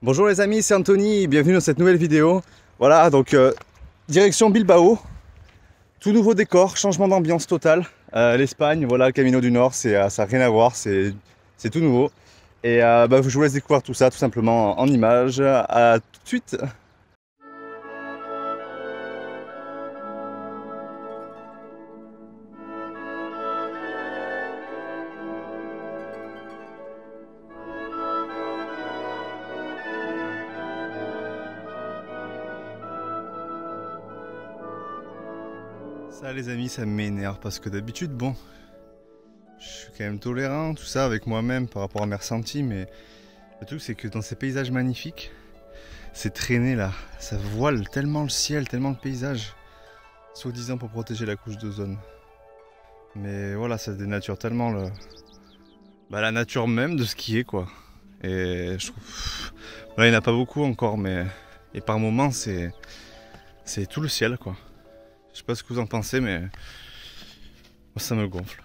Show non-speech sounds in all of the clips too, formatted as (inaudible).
Bonjour les amis, c'est Anthony, bienvenue dans cette nouvelle vidéo. Voilà, donc euh, direction Bilbao, tout nouveau décor, changement d'ambiance total. Euh, L'Espagne, voilà, le Camino du Nord, euh, ça n'a rien à voir, c'est, c'est tout nouveau. Et euh, bah, je vous laisse découvrir tout ça tout simplement en images. À tout de suite Ça m'énerve parce que d'habitude, bon, je suis quand même tolérant, tout ça avec moi-même par rapport à mes ressentis, mais le truc c'est que dans ces paysages magnifiques, ces traînées là, ça voile tellement le ciel, tellement le paysage, soi-disant pour protéger la couche d'ozone. Mais voilà, ça dénature tellement le, bah, la nature même de ce qui est quoi. Et je trouve, là il n'y en a pas beaucoup encore, mais et par moments c'est c'est tout le ciel quoi. Je sais pas ce que vous en pensez, mais ça me gonfle.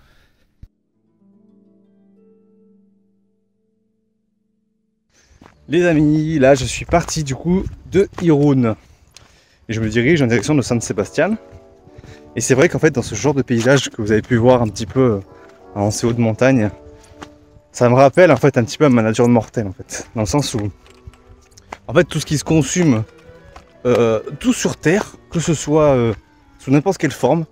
Les amis, là je suis parti du coup de Irun. Et je me dirige en direction de San Sebastian. Et c'est vrai qu'en fait dans ce genre de paysage que vous avez pu voir un petit peu en ces hautes montagnes, ça me rappelle en fait un petit peu ma nature de mortel en fait. Dans le sens où en fait tout ce qui se consume euh, tout sur terre, que ce soit euh, n'importe quelle forme,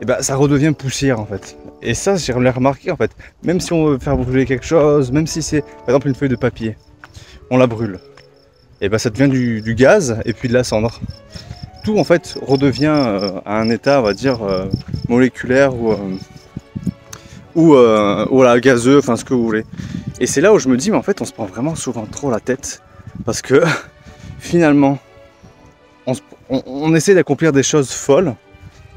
et ben ça redevient poussière en fait. Et ça j'ai remarqué en fait. Même si on veut faire brûler quelque chose, même si c'est par exemple une feuille de papier, on la brûle. Et ben ça devient du, gaz et puis de la cendre. Tout en fait redevient euh, à un état on va dire euh, moléculaire ou, euh, ou voilà, gazeux, enfin ce que vous voulez. Et c'est là où je me dis mais en fait on se prend vraiment souvent trop la tête parce que (laughs) finalement on, se- on- essaie d'accomplir des choses folles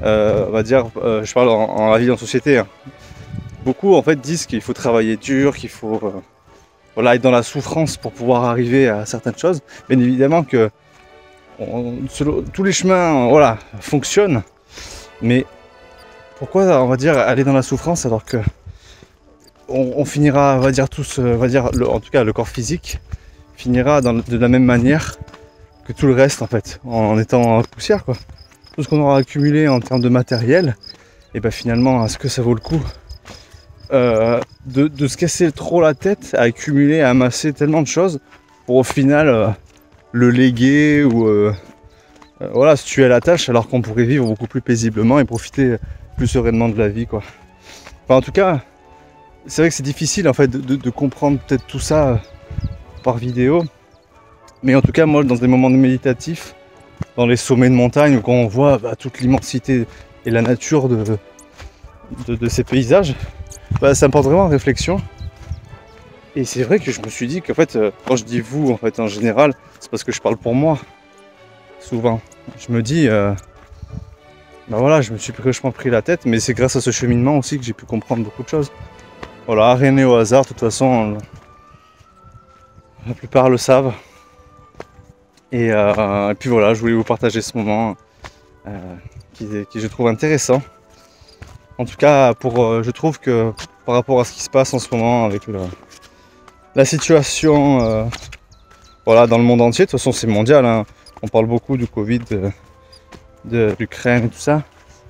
euh, on va dire, euh, je parle en, la vie en société. hein. Beaucoup en fait disent qu'il faut travailler dur, qu'il faut euh, voilà, être dans la souffrance pour pouvoir arriver à certaines choses. Bien évidemment que tous les chemins voilà, fonctionnent, mais pourquoi on va dire aller dans la souffrance alors que on, finira, on va dire tous, on va dire, en tout cas le corps physique finira de la même manière que tout le reste en fait, en étant poussière quoi. Tout ce qu'on aura accumulé en termes de matériel, et ben finalement, est-ce que ça vaut le coup. Euh, de, se casser trop la tête à accumuler, à amasser tellement de choses pour au final euh, le léguer ou euh, voilà, se tuer à la tâche alors qu'on pourrait vivre beaucoup plus paisiblement et profiter plus sereinement de la vie quoi. En tout cas, c'est vrai que c'est difficile en fait de, comprendre peut-être tout ça par vidéo, mais en tout cas moi dans des moments méditatifs, dans les sommets de montagne où quand on voit bah, toute l'immensité et la nature de, de, ces paysages, bah, ça me porte vraiment en réflexion. Et c'est vrai que je me suis dit qu'en fait, euh, quand je dis vous, en fait, en général, c'est parce que je parle pour moi, souvent. Je me dis, bah voilà, je me suis vachement pris la tête, mais c'est grâce à ce cheminement aussi que j'ai pu comprendre beaucoup de choses. Voilà, rien n'est au hasard, de toute façon, la plupart le savent. Et, euh, et puis voilà, je voulais vous partager ce moment euh, qui, je trouve intéressant. En tout cas, pour, euh, je trouve que par rapport à ce qui se passe en ce moment avec la situation voilà, dans le monde entier, de toute façon c'est mondial, hein. on parle beaucoup du Covid, de, de l'Ukraine et tout ça.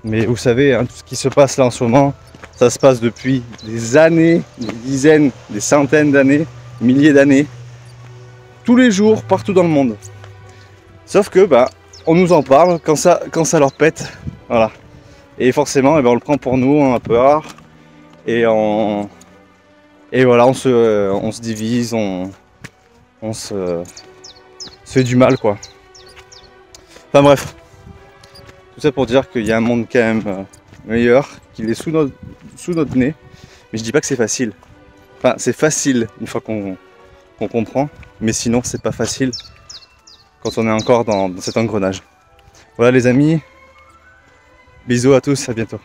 Mais vous savez, hein, tout ce qui se passe là en ce moment, ça se passe depuis des années, des dizaines, des centaines d'années, milliers d'années, tous les jours, partout dans le monde. Sauf que bah on nous en parle quand ça quand ça leur pète. Voilà. Et forcément eh ben, on le prend pour nous, on a peur. Et on. Et voilà, on se, divise, on, on se, fait du mal quoi. Enfin bref. Tout ça pour dire qu'il y a un monde quand même euh, meilleur, qu'il est sous notre, nez. Mais je dis pas que c'est facile. Enfin, c'est facile une fois qu'on qu'on comprend, mais sinon c'est pas facile quand on est encore dans, cet engrenage. Voilà les amis, bisous à tous, à bientôt.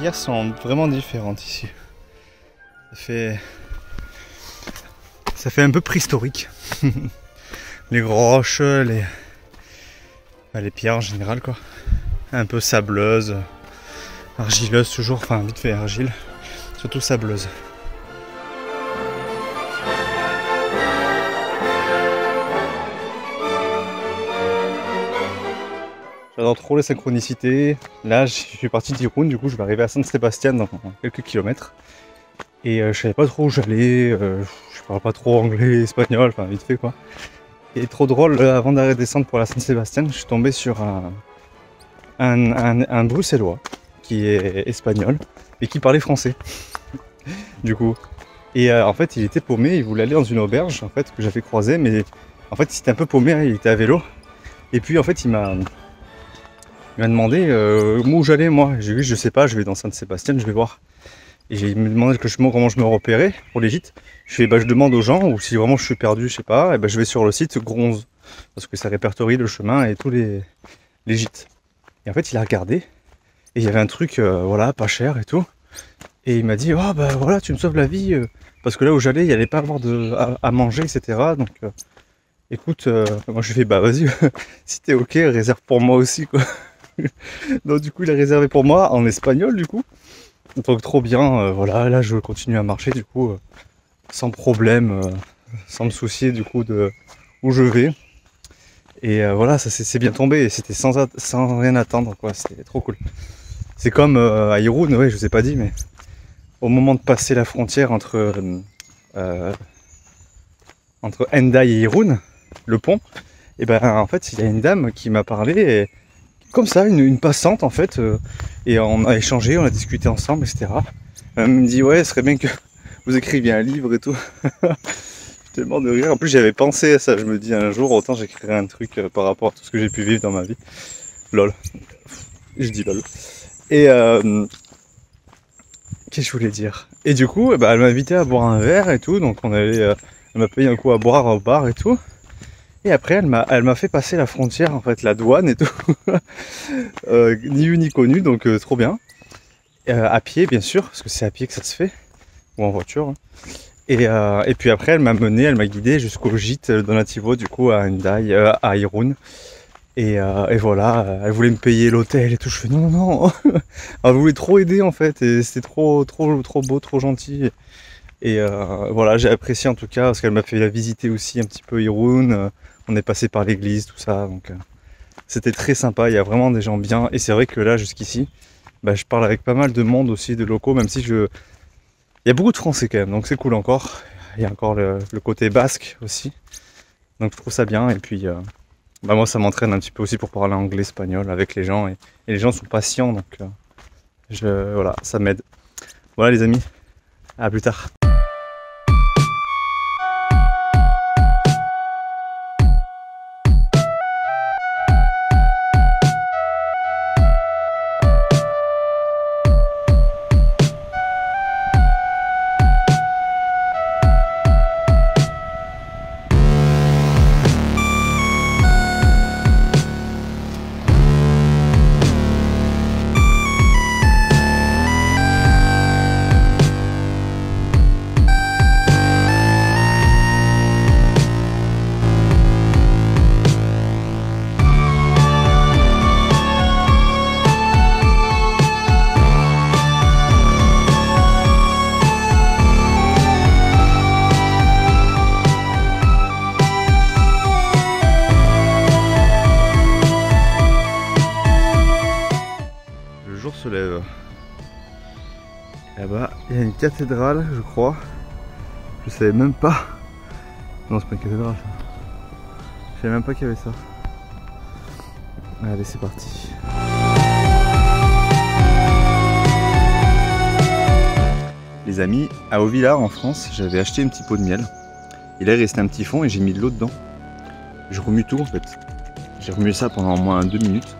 Pierres sont vraiment différentes ici. Ça fait, ça fait un peu préhistorique. (laughs) les roches, les, bah, les pierres en général quoi. Un peu sableuses, argileuses toujours, enfin vite fait argile, surtout sableuse. Trop les synchronicités. Là, je suis parti d'Irun, du coup, je vais arriver à San Sébastien dans quelques kilomètres. Et euh, je savais pas trop où j'allais. Euh, je parle pas trop anglais, espagnol, enfin vite fait quoi. Et trop drôle, euh, avant d'arrêter descendre pour la San Sébastien, je suis tombé sur un, un, bruxellois qui est espagnol et qui parlait français. (laughs) du coup. Et en fait, il était paumé, il voulait aller dans une auberge en fait que j'avais croisé, mais en fait, il était un peu paumé, hein, il était à vélo. Et puis en fait, il m'a il m'a demandé euh, où j'allais moi. J'ai dit je sais pas, je vais dans Saint-Sébastien, je vais voir. Et il me demandé que je, comment je me repérais pour les gîtes. Je fais bah je demande aux gens ou si vraiment je suis perdu, je sais pas, et ben je vais sur le site Gronze parce que ça répertorie le chemin et tous les, les gîtes. Et en fait il a regardé et il y avait un truc euh, voilà pas cher et tout. Et il m'a dit oh bah voilà tu me sauves la vie euh, parce que là où j'allais il n'y allait pas avoir de, à, manger etc. Donc écoute moi je fais bah vas-y (laughs) si t'es ok réserve pour moi aussi quoi. (laughs) Donc du coup il a réservé pour moi en espagnol du coup. Donc trop bien, euh, voilà, là je continue à marcher du coup euh, sans problème, euh, sans me soucier du coup de où je vais. Et voilà, ça c'est bien tombé, c'était sans, rien attendre quoi, c'était trop cool. C'est comme à Irun, ouais, je vous ai pas dit, mais au moment de passer la frontière entre, entre et Irun, le pont, et ben en fait il y a une dame qui m'a parlé comme ça, une, passante en fait, euh, et on a échangé, on a discuté ensemble, etc. Elle me dit ouais, ce serait bien que (laughs) vous écriviez un livre et tout. (laughs) tellement de rire. En plus, j'avais pensé à ça. Je me dis un jour, autant j'écrirai un truc euh, par rapport à tout ce que j'ai pu vivre dans ma vie. Lol. Je dis lol. Et euh, qu'est-ce que je voulais dire? Et du coup, bah, elle m'a invité à boire un verre et tout. Donc on allait, elle m'a payé un coup à boire au bar et tout. Et après, elle m'a, elle m'a fait passer la frontière, en fait, la douane et tout. (laughs) Euh, ni vu ni connu, donc euh, trop bien. Euh, à pied, bien sûr, parce que c'est à pied que ça se fait, ou en voiture. Hein. Et, et, puis après, elle m'a mené, elle m'a guidé jusqu'au gîte de Nativo, du coup, à Hyundai, à Irun. Et, et, voilà, elle voulait me payer l'hôtel et tout. Je fais non, non, non. (laughs) elle voulait trop aider, en fait, et c'était trop, trop, trop beau, trop gentil. Et voilà, j'ai apprécié en tout cas, parce qu'elle m'a fait la visiter aussi un petit peu Irun on est passé par l'église, tout ça. Donc euh, c'était très sympa. Il y a vraiment des gens bien. Et c'est vrai que là, jusqu'ici, bah, je parle avec pas mal de monde aussi, de locaux, même si je. Il y a beaucoup de Français quand même, donc c'est cool encore. Il y a encore le, côté basque aussi. Donc je trouve ça bien. Et puis euh, bah, moi ça m'entraîne un petit peu aussi pour parler anglais, espagnol avec les gens. Et, les gens sont patients, donc euh, voilà, ça m'aide. Voilà les amis, à plus tard. Cathédrale, je crois. Je savais même pas. Non, c'est pas une cathédrale. Je savais même pas qu'il y avait ça. Allez, c'est parti. Les amis, à Auvillard en France, j'avais acheté un petit pot de miel. Il est resté un petit fond et j'ai mis de l'eau dedans. Je remue tout en fait. J'ai remué ça pendant au moins deux minutes.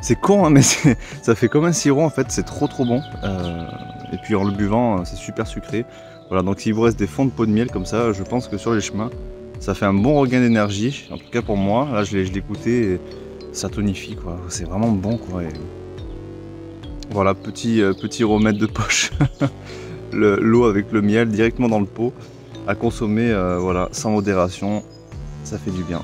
C'est con, hein, (laughs) mais ça fait comme un sirop en fait, c'est trop trop bon. Euh, et puis en le buvant, c'est super sucré. Voilà, donc s'il vous reste des fonds de pot de miel comme ça, je pense que sur les chemins, ça fait un bon regain d'énergie. En tout cas pour moi, là je l'ai goûté, ça tonifie quoi. C'est vraiment bon quoi. Voilà, petit, euh, petit remède de poche. (laughs) L'eau avec le miel directement dans le pot à consommer euh, voilà, sans modération. Ça fait du bien.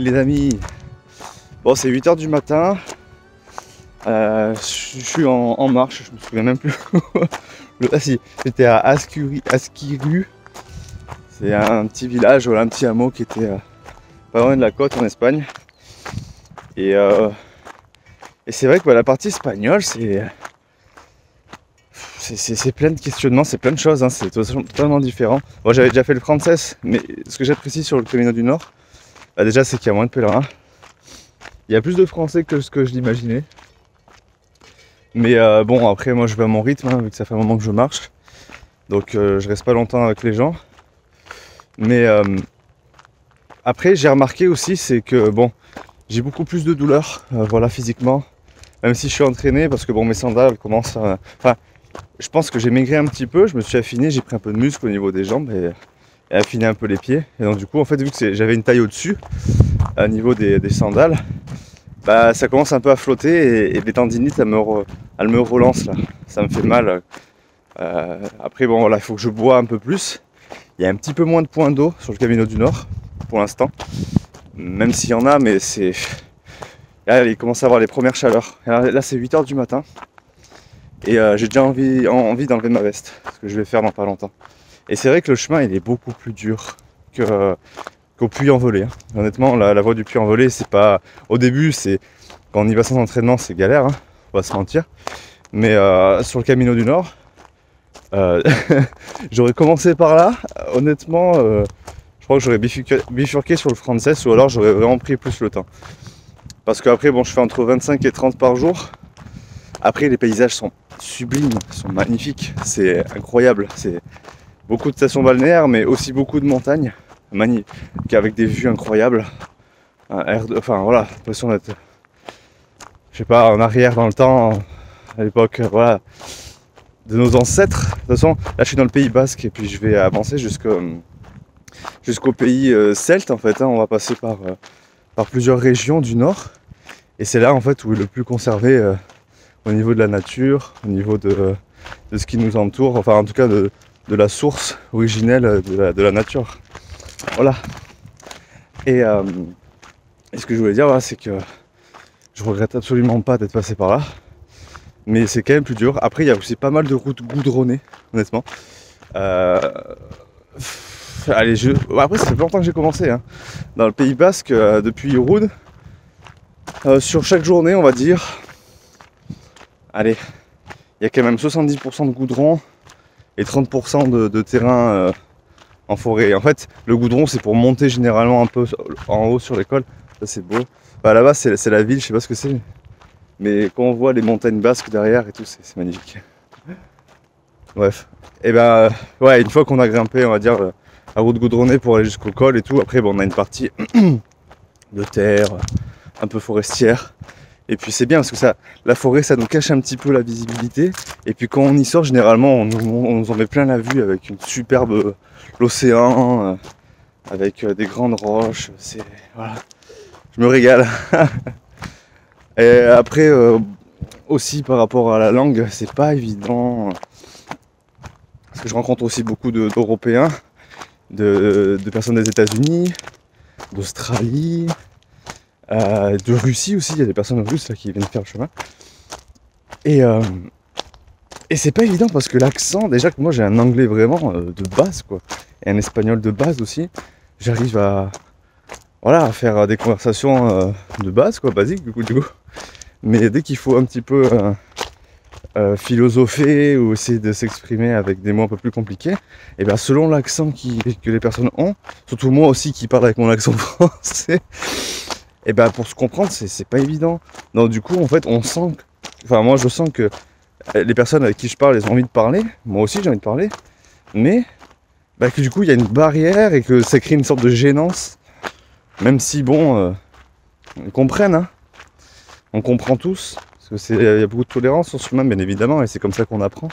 Les amis Bon c'est 8h du matin. Euh, je suis en, marche, je me souviens même plus. (laughs) Le, ah si, à Askiru. C'est un petit village, voilà, un petit hameau qui était euh, pas loin de la côte en Espagne. Et, euh, c'est vrai que la partie espagnole, c'est c'est plein de questionnements, c'est plein de choses, hein, c'est totalement différent. Moi j'avais déjà fait le français, mais ce que j'apprécie sur le Camino du Nord, bah, déjà, c'est qu'il y a moins de pèlerins. Il y a plus de Français que ce que je l'imaginais. Mais euh, bon, après, moi, je vais à mon rythme, hein, vu que ça fait un moment que je marche. Donc, euh, je reste pas longtemps avec les gens. Mais euh, après, j'ai remarqué aussi, c'est que bon, j'ai beaucoup plus de douleurs, voilà, physiquement. Même si je suis entraîné, parce que bon, mes sandales commencent à. Enfin, je pense que j'ai maigri un petit peu, je me suis affiné, j'ai pris un peu de muscle au niveau des jambes et affiner un peu les pieds. Et donc du coup en fait vu que j'avais une taille au-dessus, au niveau des, sandales, bah ça commence un peu à flotter et, les tendinites elles me, relancent là. Ça me fait mal. Euh, après bon voilà, il faut que je bois un peu plus. Il y a un petit peu moins de points d'eau sur le Camino du Nord pour l'instant. Même s'il y en a, mais c'est. Là, il commence à avoir les premières chaleurs. là, c'est 8h du matin. Et euh, j'ai déjà envie, envie d'enlever ma veste. Ce que je vais faire dans pas longtemps. Et c'est vrai que le chemin il est beaucoup plus dur qu'au puits envolé. Hein. Honnêtement, la, voie du puits envolé, c'est pas. Au début, c'est quand on y va sans entraînement, c'est galère, hein, on va se mentir. Mais euh, sur le Camino du Nord, euh, (laughs) j'aurais commencé par là. Honnêtement, euh, je crois que j'aurais bifurqué, sur le français ou alors j'aurais vraiment pris plus le temps. Parce qu'après, bon, je fais entre 25 et 30 par jour. Après, les paysages sont sublimes, sont magnifiques, c'est incroyable. C'est beaucoup de stations balnéaires, mais aussi beaucoup de montagnes, avec des vues incroyables. Un air de, enfin voilà, l'impression d'être, je sais pas, en arrière dans le temps, à l'époque, voilà, de nos ancêtres. De toute façon, là je suis dans le Pays Basque et puis je vais avancer jusqu'au jusqu'au pays euh, celte en fait. Hein. On va passer par, euh, par plusieurs régions du nord. Et c'est là en fait où est le plus conservé euh, au niveau de la nature, au niveau de, de, ce qui nous entoure, enfin en tout cas de, de la source originelle de la, nature. Voilà. Euh, et, ce que je voulais dire, c'est que je regrette absolument pas d'être passé par là. Mais c'est quand même plus dur. Après, il y a aussi pas mal de routes goudronnées, honnêtement. Euh, allez, je... Après, ça fait longtemps que j'ai commencé. Hein. Dans le Pays Basque, euh, depuis Irun. sur chaque journée, on va dire. Allez, il y a quand même 70% de goudron, et 30% de, terrain euh, en forêt. en fait, le goudron, c'est pour monter généralement un peu en haut sur l'école. Ça, c'est beau. Bah, là-bas, c'est la ville, je sais pas ce que c'est. Mais quand on voit les montagnes basques derrière et tout, c'est magnifique. Bref. Et ben, euh, ouais, une fois qu'on a grimpé, on va dire, euh, la route goudronnée pour aller jusqu'au col et tout, après, on a une partie (clears throat) de terre, un peu forestière. Et puis c'est bien parce que ça, la forêt, ça nous cache un petit peu la visibilité. Et puis quand on y sort, généralement, on, nous en met plein la vue avec une superbe euh, l'océan, euh, avec euh, des grandes roches. C'est voilà, je me régale. (laughs) Et après aussi par rapport à la langue, c'est pas évident parce que je rencontre aussi beaucoup d'Européens, de, de personnes des États-Unis, d'Australie. Euh, de Russie aussi, il y a des personnes russes qui viennent faire le chemin. Et, euh, Et c'est pas évident parce que l'accent, déjà que moi j'ai un anglais vraiment euh, de base quoi, et un espagnol de base aussi, j'arrive à, voilà, à faire des conversations de base quoi, basiques du coup, du coup. Mais dès qu'il faut un petit peu philosopher ou essayer de s'exprimer avec des mots un peu plus compliqués, et bien selon l'accent que les personnes ont, surtout moi aussi qui parle avec mon accent (laughs) français, et ben pour se comprendre c'est pas évident. Donc du coup en fait on sent, enfin moi je sens que les personnes avec qui je parle elles ont envie de parler, moi aussi j'ai envie de parler, mais bah, que du coup il y a une barrière et que ça crée une sorte de gênance, même si bon, euh, on comprenne, hein. on comprend tous, parce qu'il y a beaucoup de tolérance sur ce chemin, bien évidemment, et c'est comme ça qu'on apprend.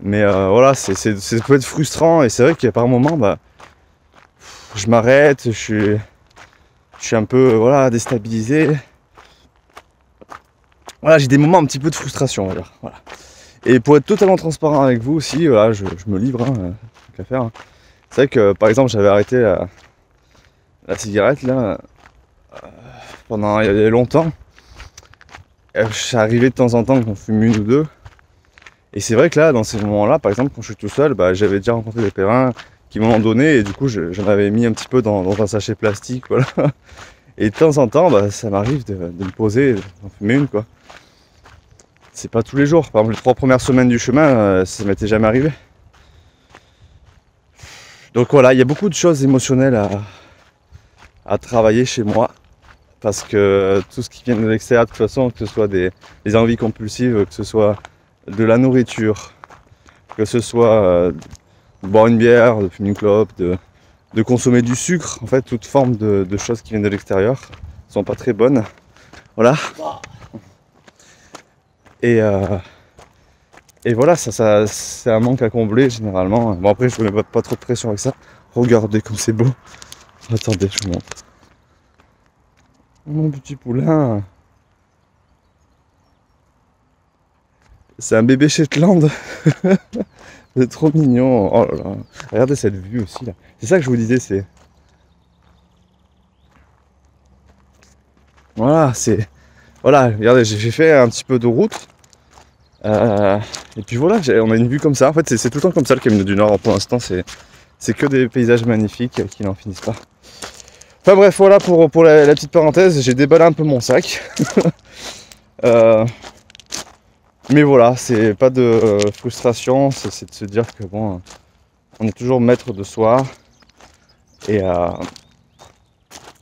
Mais euh, voilà, c'est, ça peut être frustrant, et c'est vrai qu'il y a par moments, bah, je m'arrête, je suis, je suis un peu voilà, déstabilisé. Voilà, j'ai des moments un petit peu de frustration, on. Voilà. Et pour être totalement transparent avec vous aussi, je, me livre, hein, qu'à faire. Hein. C'est vrai que par exemple, j'avais arrêté la, cigarette là euh, pendant il y a longtemps. Arrivé de temps en temps qu'on fume une ou deux. Et c'est vrai que là, dans ces moments-là, par exemple, quand je suis tout seul, bah, j'avais déjà rencontré des pèlerins qui donné et du coup, j'en avais mis un petit peu dans, un sachet plastique, (laughs) voilà. Et de temps en temps, bah, ça m'arrive de, me poser, d'en fumer une, quoi. C'est pas tous les jours. Par exemple, les trois premières semaines du chemin, euh, ça m'était jamais arrivé. Donc voilà, il y a beaucoup de choses émotionnelles à, à travailler chez moi parce que tout ce qui vient de l'extérieur, de toute façon, que ce soit des, envies compulsives, que ce soit de la nourriture, que ce soit euh, boire une bière, de fumer une clope, de, consommer du sucre, en fait, toute forme de, choses qui viennent de l'extérieur sont pas très bonnes. Voilà. Et, euh, et voilà, ça, ça c'est un manque à combler généralement. Bon après je ne mets pas, pas trop de pression avec ça. Regardez comme c'est beau. Attendez, je vous montre. Mon petit poulain. C'est un bébé Shetland. (laughs) c'est trop mignon. Oh là là. Regardez cette vue aussi là. C'est ça que je vous disais, c'est. Voilà, c'est. Voilà, regardez, j'ai fait un petit peu de route. Euh, et puis voilà, on a une vue comme ça. En fait, c'est tout le temps comme ça le Camino du Nord. Pour l'instant, c'est que des paysages magnifiques qui n'en finissent pas. Enfin bref, voilà pour, pour la, petite parenthèse, j'ai déballé un peu mon sac. (laughs) Euh, mais voilà, c'est pas de euh, frustration, c'est de se dire que bon, on est toujours maître de soi et euh,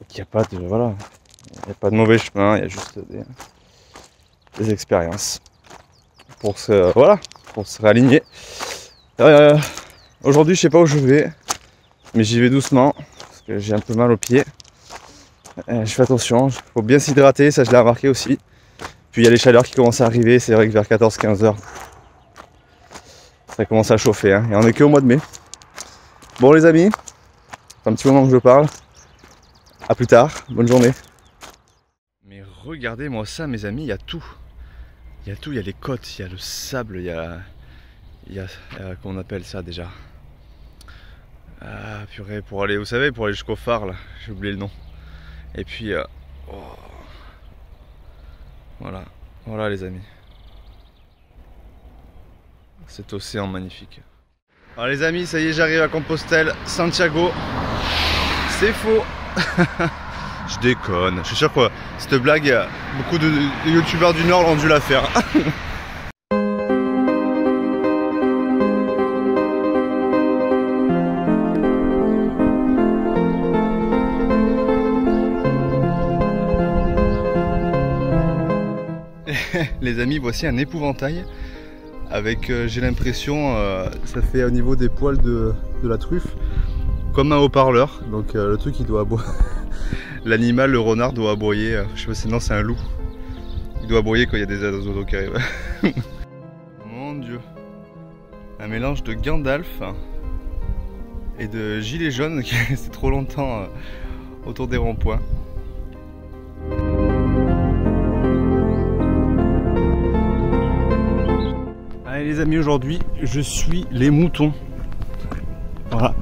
qu'il n'y a pas de voilà, il a pas de mauvais chemin, il y a juste des, expériences pour se voilà, pour se réaligner. Aujourd'hui, je sais pas où je vais, mais j'y vais doucement parce que j'ai un peu mal aux pieds. Euh, je fais attention, il faut bien s'hydrater, ça je l'ai remarqué aussi. Puis il y a les chaleurs qui commencent à arriver, c'est vrai que vers 14-15 heures, ça commence à chauffer. Hein. Et on est que au mois de mai. Bon les amis, un petit moment que je parle. A plus tard, bonne journée. Mais regardez-moi ça mes amis, il y a tout. Il y a tout, il y a les côtes, il y a le sable, il y a... Il y a... Comment on appelle ça déjà? Ah purée, pour aller, vous savez, pour aller jusqu'au phare là, j'ai oublié le nom. Et puis, euh, oh. Voilà, voilà les amis. Cet océan magnifique. Alors les amis, ça y est, j'arrive à Compostelle, Santiago. C'est faux. (laughs) Je déconne. Je suis sûr que cette blague, beaucoup de youtubeurs du Nord l'ont dû la faire. (laughs) les amis, voici un épouvantail avec, euh, j'ai l'impression, euh, ça fait au niveau des poils de, la truffe, comme un haut-parleur. Donc euh, le truc, il doit aboyer. (laughs) L'animal, le renard, doit aboyer. je sais pas, sinon c'est un loup. Il doit aboyer quand il y a des oiseaux qui arrivent. (laughs) Mon dieu. Un mélange de Gandalf et de gilet jaune qui (laughs) est trop longtemps autour des ronds-points. amis, aujourd'hui je suis les moutons. Voilà.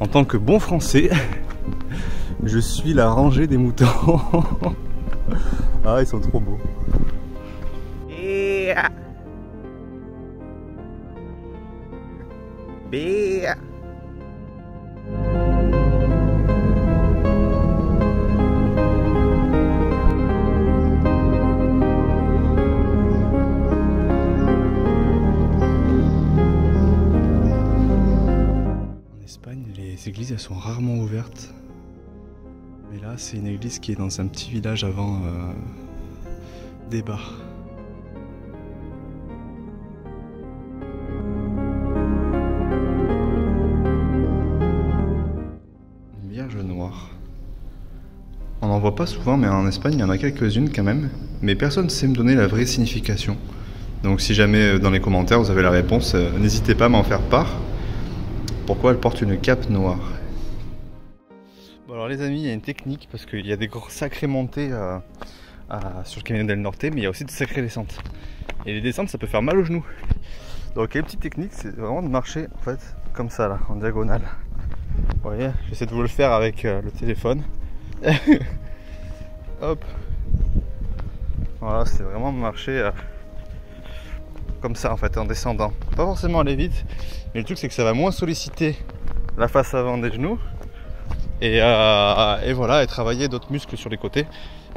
En tant que bon français, (laughs) je suis la rangée des moutons. (laughs) ah, ils sont trop beaux. Béa. Les églises elles sont rarement ouvertes. Mais là, c'est une église qui est dans un petit village avant euh, des bars. Une Vierge noire. On n'en voit pas souvent, mais en Espagne, il y en a quelques-unes quand même. Mais personne ne sait me donner la vraie signification. Donc si jamais euh, dans les commentaires vous avez la réponse, euh, n'hésitez pas à m'en faire part. Pourquoi elle porte une cape noire Bon alors les amis, il y a une technique parce qu'il y a des sacrées montées sur le Camino del Norte, mais il y a aussi de sacrées descentes. Et les descentes, ça peut faire mal aux genoux. Donc, une petite technique, c'est vraiment de marcher en fait comme ça là, en diagonale. Vous voyez, j'essaie de vous le faire avec euh, le téléphone. (laughs) Hop. Voilà, c'est vraiment marcher euh, comme ça en fait, en descendant. Pas forcément aller vite, mais le truc c'est que ça va moins solliciter la face avant des genoux. Et, euh, et voilà, et travailler d'autres muscles sur les côtés.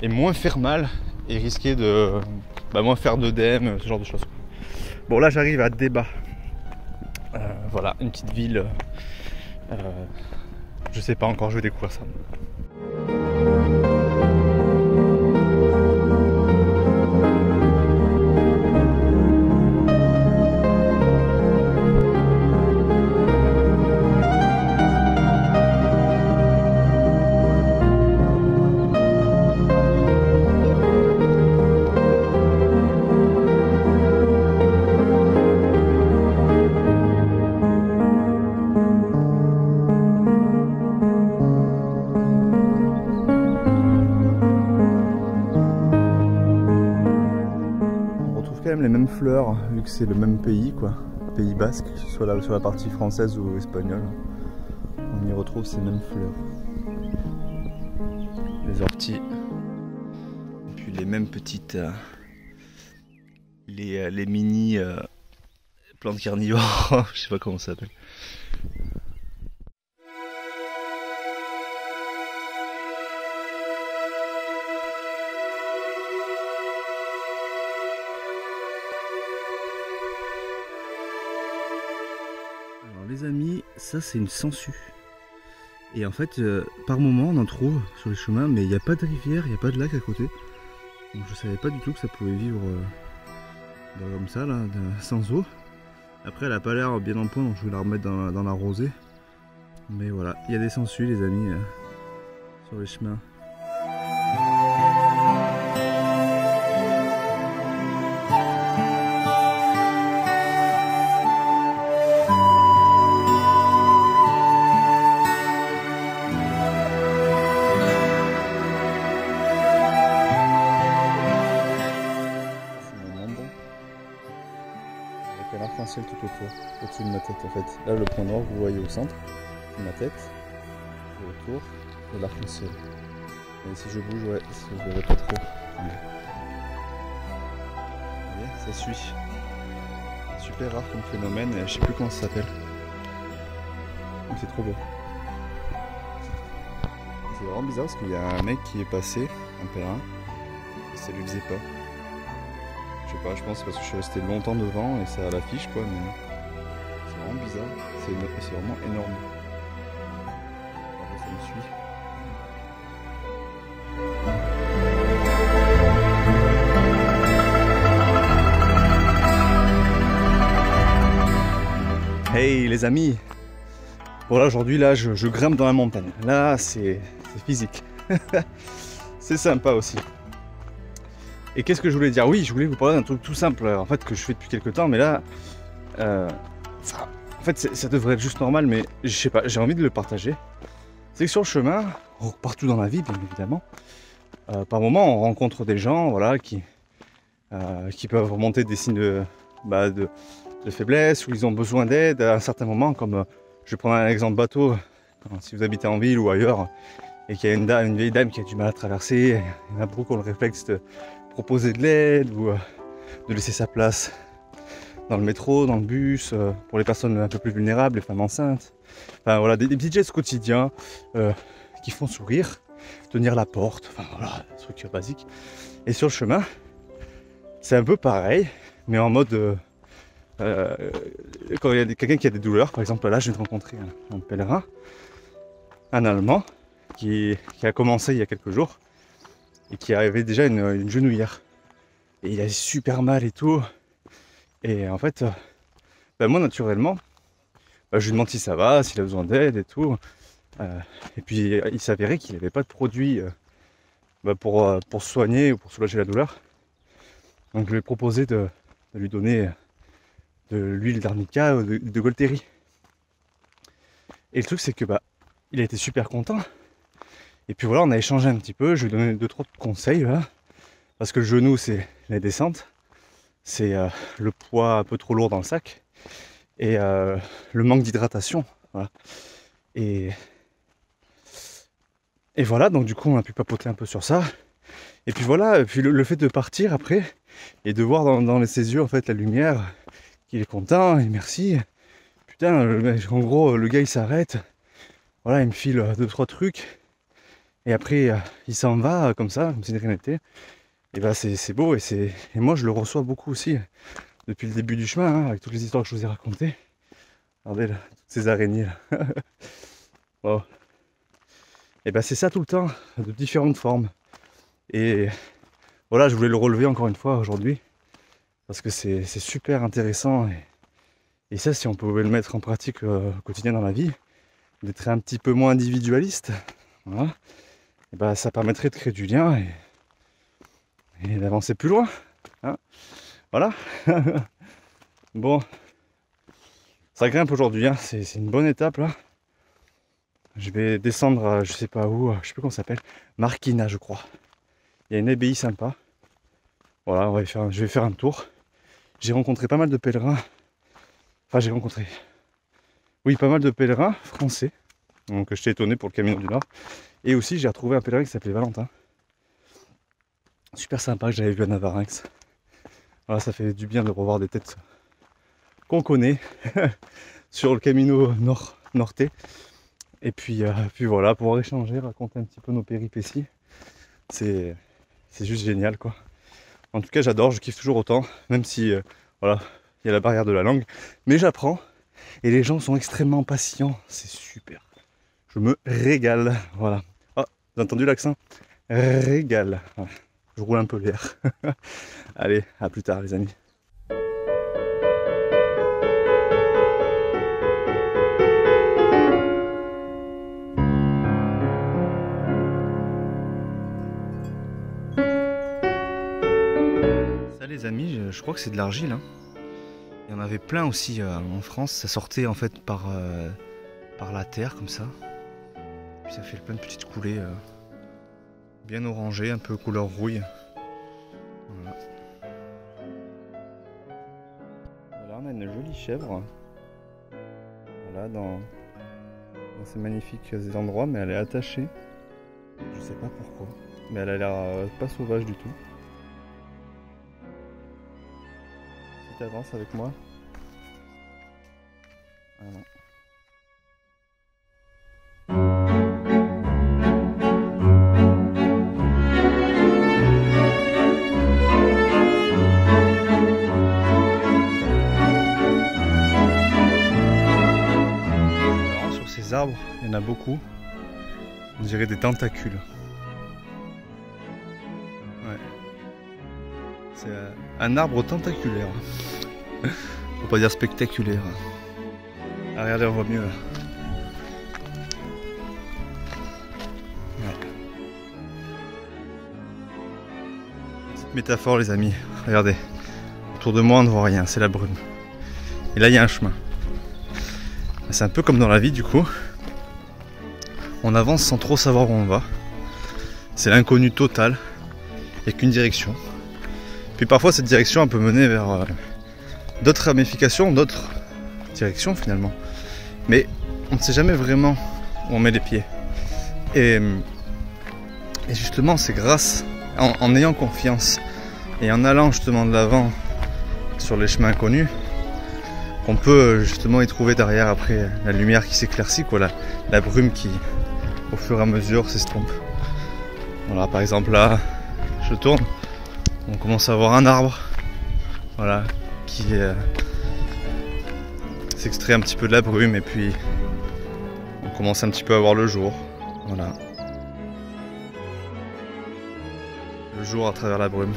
Et moins faire mal et risquer de bah, moins faire d'œdème, ce genre de choses. Bon là j'arrive à Débat. Euh, voilà, une petite ville. euh, je sais pas encore, je vais découvrir ça. C'est le même pays, quoi. Pays basque, soit sur la partie française ou espagnole. On y retrouve ces mêmes fleurs. Les orties. Puis les mêmes petites. euh, les, euh, les mini euh, plantes carnivores. (laughs) Je sais pas comment ça s'appelle. Ça c'est une sangsue. Et en fait, euh, par moment on en trouve sur les chemins, mais il n'y a pas de rivière, il n'y a pas de lac à côté. Donc je savais pas du tout que ça pouvait vivre euh, comme ça, là, sans eau. Après, elle a pas l'air bien en point, donc je vais la remettre dans, la- dans la rosée. Mais voilà, il y a des sangsues les amis euh, sur les chemins. Là, le point noir, vous voyez au centre, ma tête. Et autour, a l'arc-en-ciel. Et si je bouge, ouais, je ne verrai pas trop. Vous voyez, ça suit. Super rare comme phénomène, et je sais plus comment ça s'appelle. C'est trop beau. C'est vraiment bizarre parce qu'il y a un mec qui est passé, un pèlerin, et ça lui faisait pas. Je sais pas, je pense parce que je suis resté longtemps devant et ça l'affiche quoi, mais. C'est vraiment énorme. Hey les amis Bon là aujourd'hui là je, grimpe dans la montagne. Là c'est physique. (laughs) c'est sympa aussi. Et qu'est-ce que je voulais dire? Oui, je voulais vous parler d'un truc tout simple, en fait, que je fais depuis quelques temps, mais là, euh, ça- fait, ça devrait être juste normal, mais je sais pas, j'ai envie de le partager. C'est que sur le chemin, ou partout dans la vie, bien évidemment, euh, par moment, on rencontre des gens, voilà, qui, euh, qui peuvent remonter des signes de, bah, de, de faiblesse, ou ils ont besoin d'aide à un certain moment, comme euh, je vais prendre un exemple bateau, si vous habitez en ville ou ailleurs, et qu'il y a une, dame, une vieille dame qui a du mal à traverser, il y en a beaucoup qui ont le réflexe de proposer de l'aide ou de laisser sa place dans le métro, dans le bus, euh, pour les personnes un peu plus vulnérables, les femmes enceintes. Enfin voilà, des, petits gestes quotidiens euh, qui font sourire, tenir la porte, enfin voilà, structure basique. Et sur le chemin, c'est un peu pareil, mais en mode euh, quand il y a quelqu'un qui a des douleurs, par exemple là je viens de rencontrer un, pèlerin, un Allemand, qui, a commencé il y a quelques jours et qui avait déjà une genouillère. Et il a super mal et tout. Et en fait, euh, bah, moi naturellement, bah, je lui demande si ça va, s'il a besoin d'aide et tout. Euh, et puis il s'avérait qu'il n'avait pas de produit euh, bah, pour, soigner ou pour soulager la douleur. Donc je lui ai proposé de, lui donner de l'huile d'arnica ou de, de Golteri. Et le truc c'est que bah il a été super content. Et puis voilà, on a échangé un petit peu, je lui ai donné deux trois conseils Parce que le genou c'est la descente c'est euh, le poids un peu trop lourd dans le sac et euh, le manque d'hydratation. Et, voilà, donc du coup on a pu papoter un peu sur ça. Et puis voilà, puis le, fait de partir après et de voir dans, ses yeux en fait la lumière, qu'il est content et merci. Putain, en gros le gars il s'arrête, voilà, il me file deux trois trucs et après il s'en va comme ça, comme si rien n'était et bah c'est beau et c'est et moi je le reçois beaucoup aussi depuis le début du chemin hein, avec toutes les histoires que je vous ai racontées. Regardez là, toutes ces araignées là. (laughs) Et bah c'est ça tout le temps, de différentes formes. Et voilà, je voulais le relever encore une fois aujourd'hui parce que c'est super intéressant et, ça si on pouvait le mettre en pratique euh, au quotidien dans la vie, d'être un petit peu moins individualiste, voilà, et bah ça permettrait de créer du lien et d'avancer plus loin. Hein. voilà. (laughs) bon, ça grimpe aujourd'hui, hein. c'est une bonne étape là. Je vais descendre, je sais pas où, je sais plus comment s'appelle, Marquina je crois. Il y a une abbaye sympa. Voilà, on va faire, je vais faire un tour. J'ai rencontré pas mal de pèlerins. Enfin, j'ai rencontré. Oui, pas mal de pèlerins français. Donc, je t'ai étonné pour le Camino du Nord. Et aussi, j'ai retrouvé un pèlerin qui s'appelait Valentin super sympa que j'avais vu à Navarinx. Voilà, ça fait du bien de revoir des têtes qu'on connaît (laughs) sur le Camino Nord Norté. Et puis, euh, puis voilà, pouvoir échanger, raconter un petit peu nos péripéties. C'est, juste génial quoi. En tout cas j'adore, je kiffe toujours autant, même si euh, voilà, il y a la barrière de la langue. Mais j'apprends et les gens sont extrêmement patients, c'est super. Je me régale. Voilà. Oh, vous avez entendu l'accent? Régale je roule un peu l'air. (laughs) Allez, à plus tard les amis. Ça les amis, je, crois que c'est de l'argile. Hein. Il y en avait plein aussi euh, en France. Ça sortait en fait par, euh, par la terre comme ça. Puis ça fait plein de petites coulées. Euh bien orangé, un peu couleur rouille. Voilà. on a une jolie chèvre. Voilà, dans, ces magnifiques endroits, mais elle est attachée. Je sais pas pourquoi, mais elle a l'air euh, pas sauvage du tout. Si tu avances avec moi. Voilà. On dirait des tentacules. Ouais. C'est euh, un arbre tentaculaire. (laughs) Faut pas dire spectaculaire. Ah, regardez, on voit mieux là. Petite métaphore, les amis. Regardez. Autour de moi, on ne voit rien, c'est la brume. Et là, il y a un chemin. C'est un peu comme dans la vie, du coup on avance sans trop savoir où on va. C'est l'inconnu total, il n'y a qu'une direction. Puis parfois cette direction peut mener vers euh, d'autres ramifications, d'autres directions finalement. Mais on ne sait jamais vraiment où on met les pieds. Et, justement c'est grâce, en, ayant confiance et en allant justement de l'avant sur les chemins connus, qu'on peut justement y trouver derrière après la lumière qui s'éclaircit, la brume qui au fur et à mesure s'estompe. Voilà, par exemple là, je tourne, on commence à voir un arbre, voilà, qui euh, s'extrait un petit peu de la brume et puis on commence un petit peu à voir le jour, voilà. Le jour à travers la brume.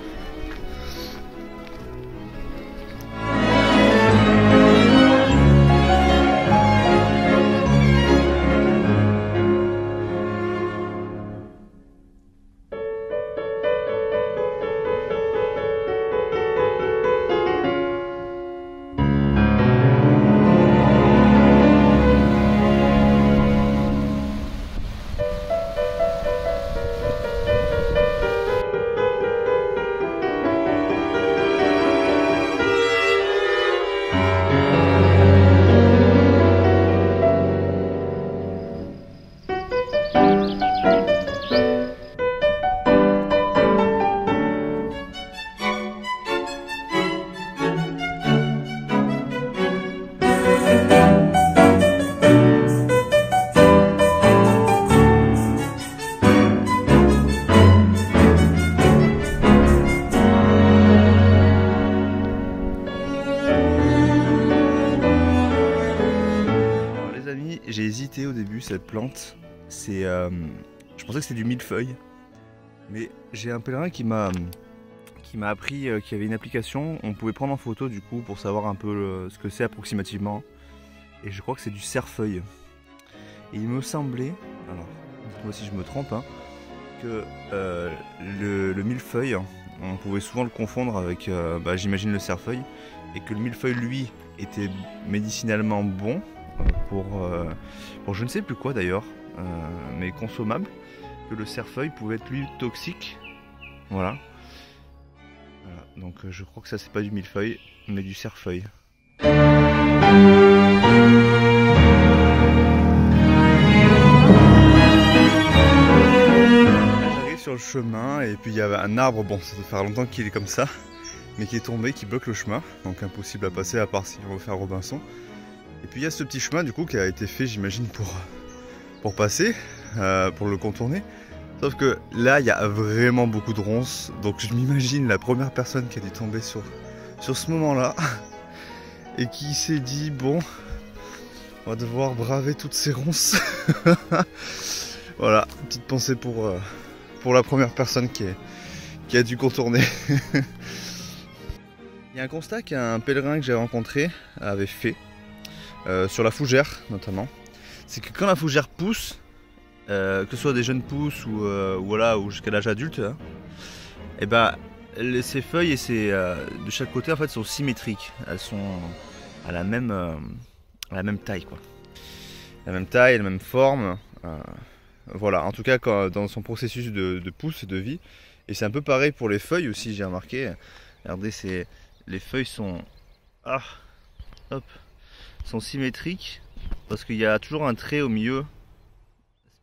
Cette plante. C'est, euh, je pensais que c'était du millefeuille, mais j'ai un pèlerin qui m'a qui m'a appris euh, qu'il y avait une application. On pouvait prendre en photo du coup pour savoir un peu euh, ce que c'est approximativement. Et je crois que c'est du cerfeuil. Et il me semblait, alors moi si je me trompe, hein, que le, le, millefeuille, on pouvait souvent le confondre avec, bah, j'imagine le cerfeuil, et que le millefeuille lui était médicinalement bon pour, euh, pour je ne sais plus quoi d'ailleurs, euh, mais consommable, que le cerfeuil pouvait être lui toxique. Voilà. Donc euh, je crois que ça c'est pas du millefeuille, mais du cerfeuil. J'arrive sur le chemin et puis il y avait un arbre, bon ça doit faire longtemps qu'il est comme ça, mais qui est tombé, qui bloque le chemin, donc impossible à passer à part si on veut faire Robinson. Et puis il y a ce petit chemin du coup qui a été fait j'imagine pour, passer, euh, pour le contourner. Sauf que là il y a vraiment beaucoup de ronces, donc je m'imagine la première personne qui a dû tomber sur, sur ce moment-là et qui s'est dit bon, on va devoir braver toutes ces ronces. (laughs) voilà, petite pensée pour, euh, pour la première personne qui, qui a dû contourner. (laughs) Il y a un constat qu'un pèlerin que j'ai rencontré avait fait. Euh, sur la fougère notamment, c'est que quand la fougère pousse, euh, que ce soit des jeunes pousses ou, euh, voilà, ou jusqu'à l'âge adulte, et hein, eh ben, ces feuilles et ces, de chaque côté en fait sont symétriques. Elles sont à la même, à la même taille quoi. La même taille, la même forme. voilà, en tout cas dans son processus de, de pousse et de vie. Et c'est un peu pareil pour les feuilles aussi, j'ai remarqué. Regardez, les feuilles sont ah, hop, sont symétriques parce qu'il y a toujours un trait au milieu,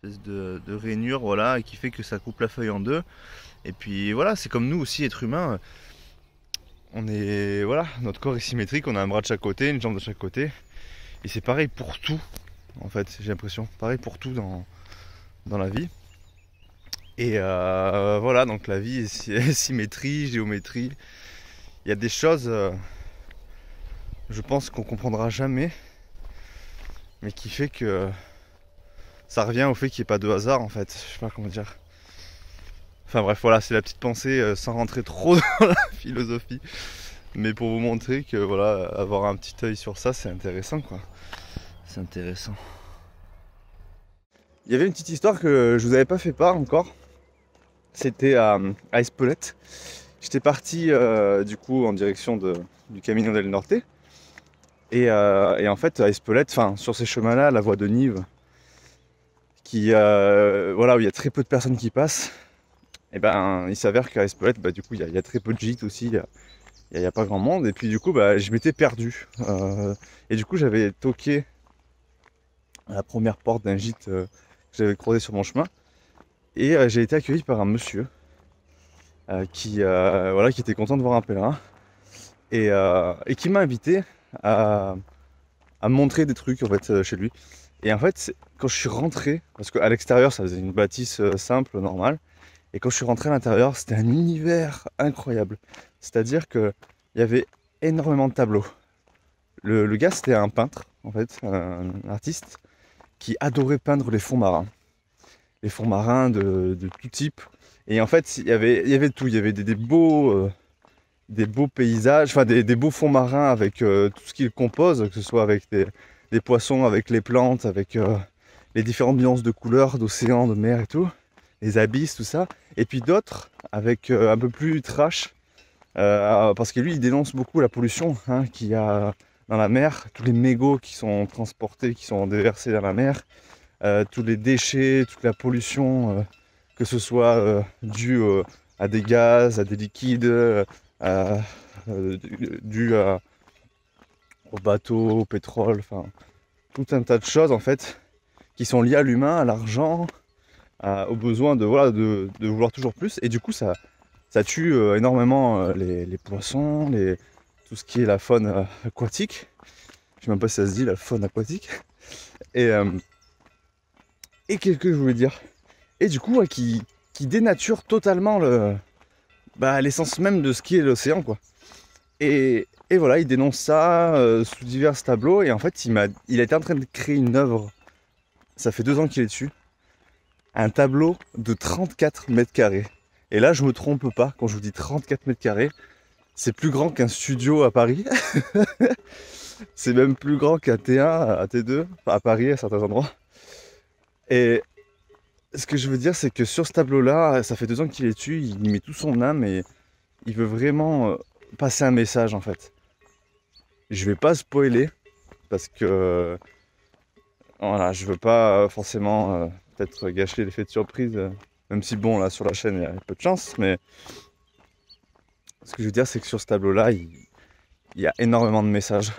espèce de, rainure, voilà, qui fait que ça coupe la feuille en deux. Et puis voilà, c'est comme nous aussi, êtres humains. On est, voilà, notre corps est symétrique, on a un bras de chaque côté, une jambe de chaque côté. Et c'est pareil pour tout, en fait, j'ai l'impression. Pareil pour tout dans, dans la vie. Et euh, voilà, donc la vie est (laughs) symétrie, géométrie. Il y a des choses. Euh, je pense qu'on comprendra jamais, mais qui fait que ça revient au fait qu'il n'y ait pas de hasard en fait. Je sais pas comment dire. Enfin bref, voilà, c'est la petite pensée euh, sans rentrer trop (laughs) dans la philosophie. Mais pour vous montrer que voilà, avoir un petit œil sur ça, c'est intéressant quoi. C'est intéressant. Il y avait une petite histoire que je vous avais pas fait part encore. C'était à, Espelette. J'étais parti euh, du coup en direction de, du Camino del Norte. Euh, et, en fait, à Espelette, enfin, sur ces chemins-là, la voie de Nive, qui, euh, voilà, où il y a très peu de personnes qui passent, et ben, il s'avère qu'à Espelette, bah, du coup, il y, a très peu de gîtes aussi, il n'y a, pas grand monde, et puis du coup, bah, je m'étais perdu. Euh, et du coup, j'avais toqué à la première porte d'un gîte que j'avais croisé sur mon chemin, et j'ai été accueilli par un monsieur qui, voilà, qui était content de voir un pèlerin, et qui m'a invité à, montrer des trucs en fait chez lui. Et en fait, quand je suis rentré, parce qu'à l'extérieur, ça faisait une bâtisse simple, normale, et quand je suis rentré à l'intérieur, c'était un univers incroyable. C'est-à-dire qu'il y avait énormément de tableaux. Le, gars, c'était un peintre, en fait, un, artiste, qui adorait peindre les fonds marins. Les fonds marins de, tout type. Et en fait, il y avait, y avait tout. Il y avait des, beaux, euh, des beaux paysages, des, beaux fonds marins avec euh, tout ce qu'ils composent, que ce soit avec des, poissons, avec les plantes, avec euh, les différentes nuances de couleurs, d'océan, de mer et tout, les abysses, tout ça. Et puis d'autres avec un peu plus trash, parce que lui, il dénonce beaucoup la pollution hein, qu'il y a dans la mer, tous les mégots qui sont transportés, qui sont déversés dans la mer, euh, tous les déchets, toute la pollution, euh, que ce soit euh, dû à des gaz, à des liquides, dû au bateau, au pétrole, enfin tout un tas de choses en fait qui sont liées à l'humain, à l'argent, au besoin de, voilà, de, vouloir toujours plus. Et du coup ça, tue énormément les poissons, tout ce qui est la faune euh, aquatique. Je sais même pas si ça se dit, la faune aquatique. Et, euh, et qu'est-ce que je voulais dire? Et du coup, qui, qui dénature totalement le, bah, l'essence même de ce qui est l'océan, quoi. Et, et, voilà, il dénonce ça euh, sous divers tableaux. Et en fait, il, m'a, il en train de créer une œuvre. Ça fait deux ans qu'il est dessus. Un tableau de 34 mètres carrés. Et là, je me trompe pas quand je vous dis 34 mètres carrés. C'est plus grand qu'un studio à Paris. (laughs) c'est même plus grand qu'un T1, à T2, à Paris à certains endroits. Et ce que je veux dire, c'est que sur ce tableau-là, ça fait deux ans qu'il est dessus, il y met tout son âme et il veut vraiment euh, passer un message en fait. Je vais pas spoiler parce que voilà, je veux pas forcément euh, peut-être gâcher l'effet de surprise, euh, même si bon là sur la chaîne il y a peu de chance, mais ce que je veux dire, c'est que sur ce tableau-là, il, y a énormément de messages.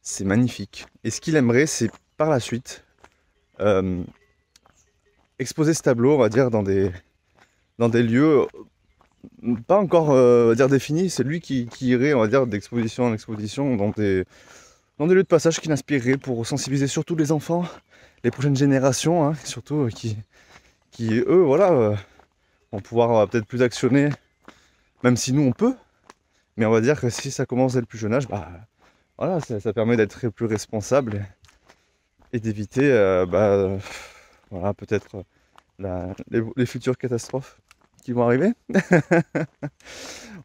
C'est magnifique. Et ce qu'il aimerait, c'est par la suite euh, exposer ce tableau, on va dire, dans des, dans des lieux pas encore euh, dire définis. C'est lui qui, irait, on va dire, d'exposition en exposition dans des, dans des lieux de passage qui l'inspireraient pour sensibiliser surtout les enfants, les prochaines générations, hein, surtout euh, qui, qui, eux, voilà, vont pouvoir peut-être plus actionner même si nous on peut, mais on va dire que si ça commence dès le plus jeune âge, bah voilà, ça, permet d'être plus responsable et, d'éviter euh, bah, voilà, peut-être les, futures catastrophes qui vont arriver. (laughs)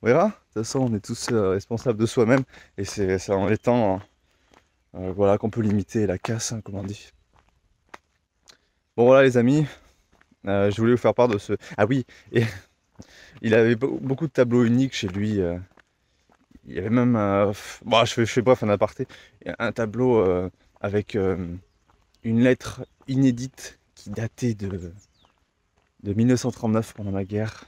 on verra. De toute façon, on est tous euh, responsables de soi-même et c'est en étant euh, voilà, qu'on peut limiter la casse, hein, comme on dit. Bon voilà les amis, je voulais vous faire part de ce... Ah oui, et (laughs) il avait beaucoup de tableaux uniques chez lui. Euh. Il y avait même, euh, bon, je fais, je fais bref un aparté, un tableau euh, avec une lettre inédite qui datait de, de 1939 pendant la guerre.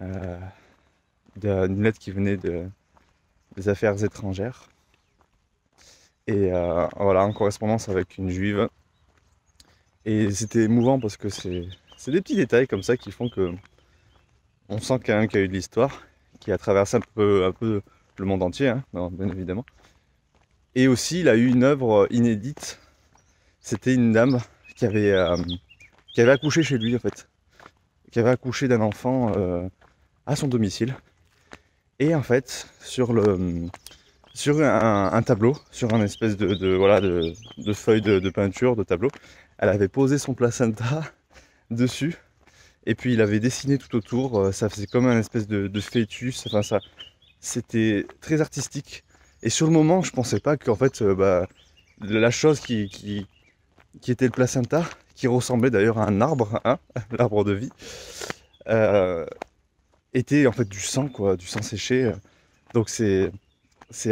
une lettre qui venait de, des affaires étrangères. Et voilà, en correspondance avec une juive. Et c'était émouvant parce que c'est des petits détails comme ça qui font que on sent qu'il y a eu de l'histoire, qui a traversé un peu, un peu le monde entier, hein, bien évidemment. Et aussi, il a eu une œuvre inédite. C'était une dame qui avait, euh, qui avait accouché chez lui, en fait. Qui avait accouché d'un enfant euh, à son domicile. Et en fait, sur, le, sur un, tableau, sur un espèce de, voilà, de, feuille de, de peinture, de tableau, elle avait posé son placenta (laughs) dessus et puis il avait dessiné tout autour, euh, ça faisait comme un espèce de, fœtus, enfin ça, c'était très artistique. Et sur le moment, je pensais pas qu'en fait, bah, la chose qui, était le placenta, qui ressemblait d'ailleurs à un arbre, hein, (laughs) l'arbre de vie, euh, était en fait du sang, quoi, du sang séché. Donc c'est,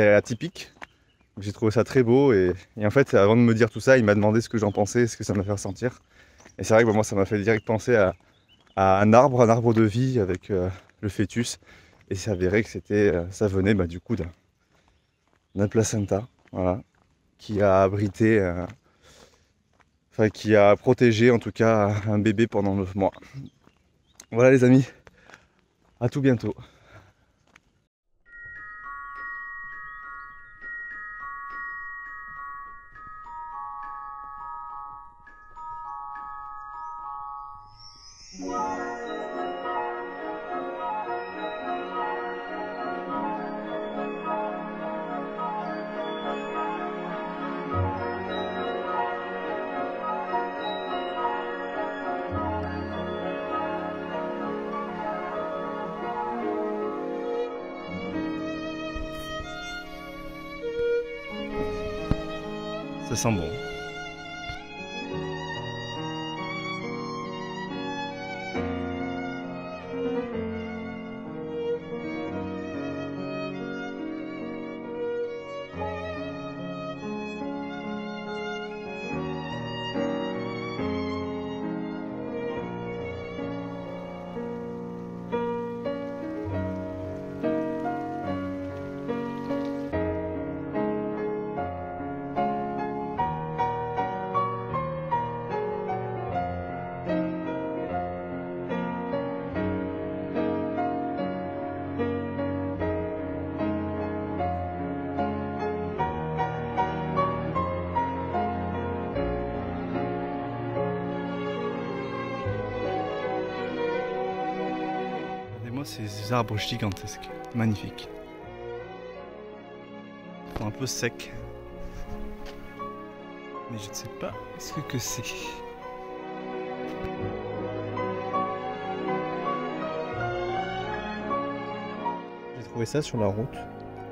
atypique. J'ai trouvé ça très beau et, en fait, avant de me dire tout ça, il m'a demandé ce que j'en pensais, ce que ça m'a fait ressentir. Et c'est vrai que bah, moi, ça m'a fait direct penser à, un arbre, un arbre de vie avec euh, le fœtus. Et c'est avéré que c'était, euh, ça venait bah, du coup d'un placenta, qui a abrité, enfin qui a protégé en tout cas un bébé pendant 9 mois. Voilà les amis, à tout bientôt. Ça ces arbres gigantesques, magnifiques. Ils sont un peu secs. Mais je ne sais pas ce que c'est? J'ai trouvé ça sur la route.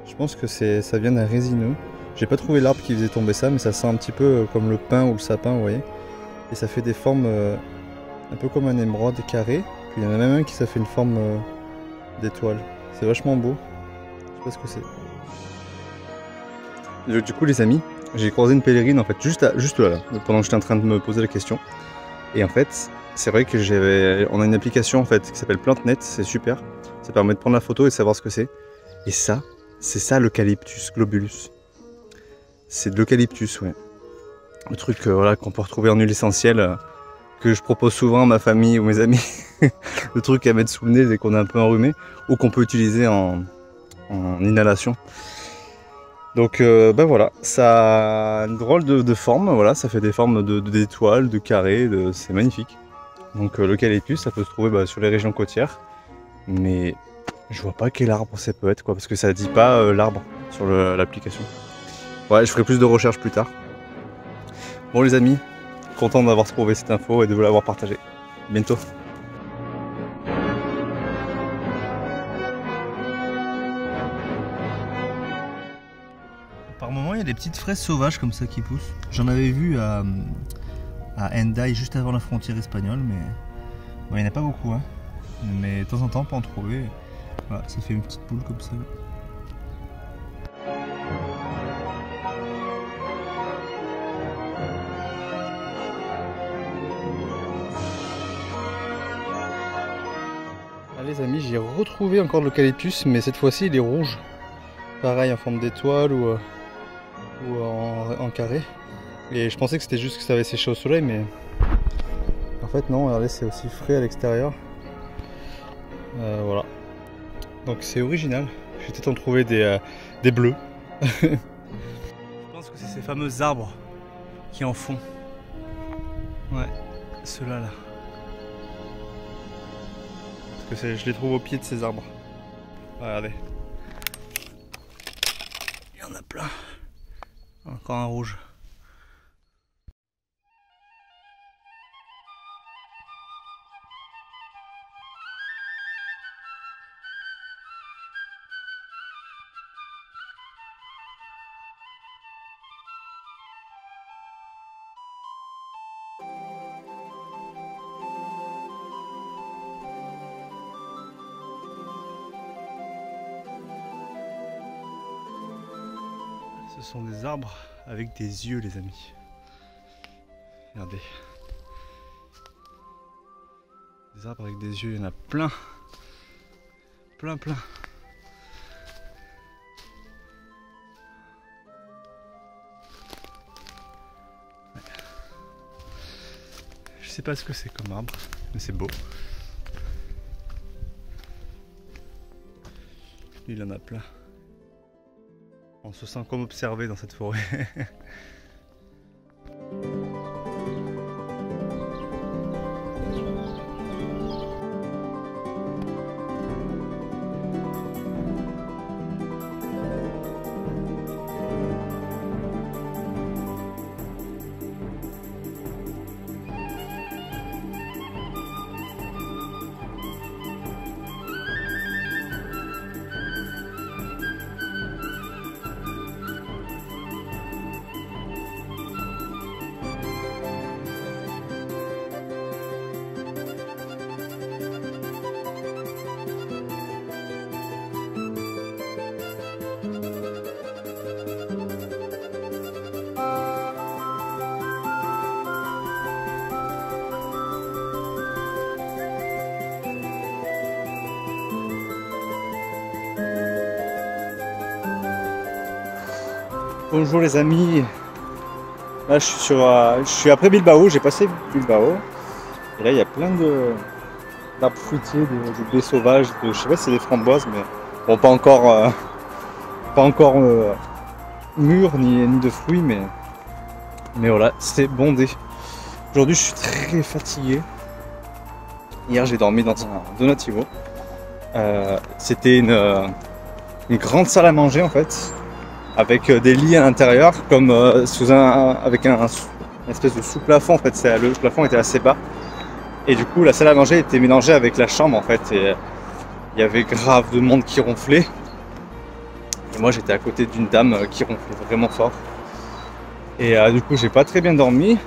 Je pense que ça vient d'un résineux. J'ai pas trouvé l'arbre qui faisait tomber ça, mais ça sent un petit peu euh, comme le pin ou le sapin, vous voyez. Et ça fait des formes euh, un peu comme un émeraude carré. Puis il y en a même un qui ça fait une forme euh, d'étoile. C'est vachement beau. Je sais pas ce que c'est. Du coup, les amis, j'ai croisé une pèlerine en fait juste, à- là, là, pendant que j'étais en train de me poser la question. Et en fait, c'est vrai que j'avais, on a une application en fait qui s'appelle PlanteNet, c'est super. Ça permet de prendre la photo et de savoir ce que c'est. Et ça, c'est ça l'eucalyptus globulus. C'est de l'eucalyptus, ouais. Le truc euh, voilà, qu'on peut retrouver en huile essentielle, euh, que je propose souvent à ma famille ou mes amis. (laughs) le truc à mettre sous le nez dès qu'on est un peu enrhumé, ou qu'on peut utiliser en, inhalation. Donc euh, ben voilà, ça a une drôle de, de forme, voilà, ça fait des formes de- de- d'étoiles, de, carrés, de, c'est magnifique. Donc euh, l'eucalyptus, ça peut se trouver bah, sur les régions côtières, mais je vois pas quel arbre ça peut être, quoi, parce que ça dit pas euh, l'arbre sur le- l'application. Ouais, je ferai plus de recherches plus tard. Bon les amis, content d'avoir trouvé cette info et de vous l'avoir partagée. Bientôt. Par moment, il y a des petites fraises sauvages comme ça qui poussent. J'en avais vu à, à juste avant la frontière espagnole, mais il n'y en a pas beaucoup. hein. Mais de temps en temps, on peut en trouver. Voilà, ça fait une petite boule comme ça. Retrouvé encore l'eucalyptus, mais cette fois-ci il est rouge. Pareil en forme d'étoile ou, euh, en, carré. Et je pensais que c'était juste que ça avait séché au soleil, mais en fait non, regardez, c'est aussi frais à l'extérieur. Euh, voilà. Donc c'est original. Je vais peut-être en trouver des, euh, des bleus. je pense que c'est ces fameux arbres qui en font. Ouais, ceux-là là. Je les trouve au pied de ces arbres. Regardez. Il y en a plein. Encore un rouge. Ce sont des arbres avec des yeux, les amis. Regardez. Des arbres avec des yeux, il y en a plein. Plein, plein. Ouais. Je sais pas ce que c'est comme arbre, mais c'est beau. Il en a plein. On se sent comme observé dans cette forêt. (laughs) Bonjour les amis. Là je suis sur euh, après Bilbao, j'ai passé Bilbao. Et là il y a plein de d'arbres fruitiers, de, baies sauvages, de, je sais pas si c'est des framboises, mais bon pas encore euh, pas encore euh, mûres ni, de fruits, mais mais voilà, c'est bondé. Aujourd'hui je suis très fatigué. Hier j'ai dormi dans un donativo. C'était une grande salle à manger en fait avec euh, des lits à l'intérieur, comme euh, sous un, avec un, une espèce de sous-plafond. En fait, le plafond était assez bas. Et du coup, la salle à manger était mélangée avec la chambre en fait. Et euh, il y avait grave de monde qui ronflait. Et moi, j'étais à côté d'une dame qui ronflait vraiment fort. Et du coup, j'ai pas très bien dormi.